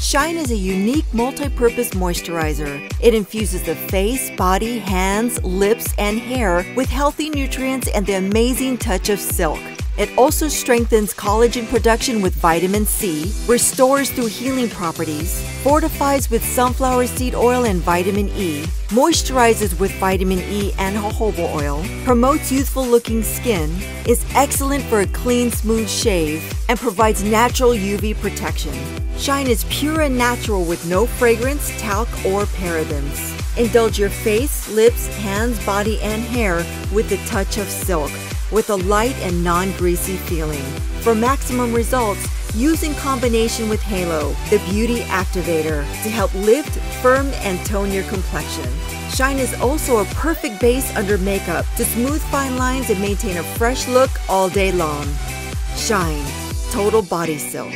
Shine is a unique multi-purpose moisturizer. It infuses the face, body, hands, lips, and hair with healthy nutrients and the amazing touch of silk. It also strengthens collagen production with vitamin C, restores through healing properties, fortifies with sunflower seed oil and vitamin E, moisturizes with vitamin E and jojoba oil, promotes youthful looking skin, is excellent for a clean, smooth shave, and provides natural UV protection. Shine is pure and natural with no fragrance, talc, or parabens. Indulge your face, lips, hands, body, and hair with the touch of silk with a light and non-greasy feeling. For maximum results, use in combination with Halo, the beauty activator, to help lift, firm, and tone your complexion. Shine is also a perfect base under makeup to smooth fine lines and maintain a fresh look all day long. Shine, Total Body Silk.